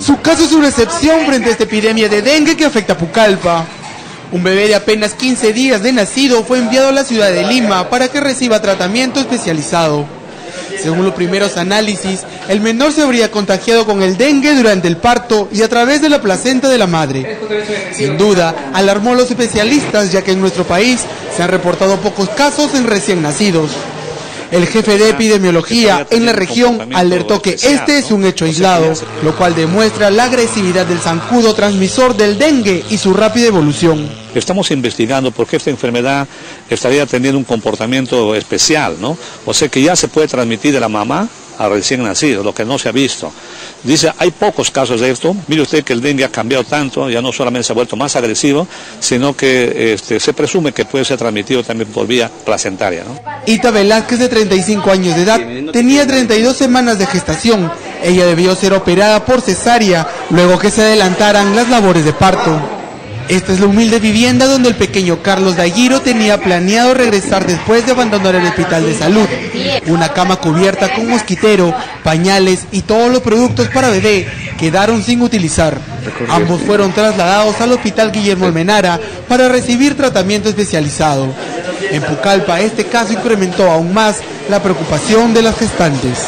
Su caso es una excepción frente a esta epidemia de dengue que afecta a Pucallpa. Un bebé de apenas 15 días de nacido fue enviado a la ciudad de Lima para que reciba tratamiento especializado. Según los primeros análisis, el menor se habría contagiado con el dengue durante el parto y a través de la placenta de la madre. Sin duda, alarmó a los especialistas ya que en nuestro país se han reportado pocos casos en recién nacidos. El jefe de epidemiología en la región alertó que este es un hecho aislado, lo cual demuestra la agresividad del zancudo transmisor del dengue y su rápida evolución. Estamos investigando por qué esta enfermedad estaría teniendo un comportamiento especial, ¿no? O sea que ya se puede transmitir de la mamá a recién nacido, lo que no se ha visto. Dice, hay pocos casos de esto. Mire usted que el dengue ha cambiado tanto, ya no solamente se ha vuelto más agresivo, sino que este, se presume que puede ser transmitido también por vía placentaria. ¿no? Ita Velázquez, de 35 años de edad, tenía 32 semanas de gestación. Ella debió ser operada por cesárea luego que se adelantaran las labores de parto. Esta es la humilde vivienda donde el pequeño Carlos Daguiro tenía planeado regresar después de abandonar el hospital de salud. Una cama cubierta con mosquitero, pañales y todos los productos para bebé quedaron sin utilizar. Ambos fueron trasladados al hospital Guillermo Almenara para recibir tratamiento especializado. En Pucallpa este caso incrementó aún más la preocupación de las gestantes.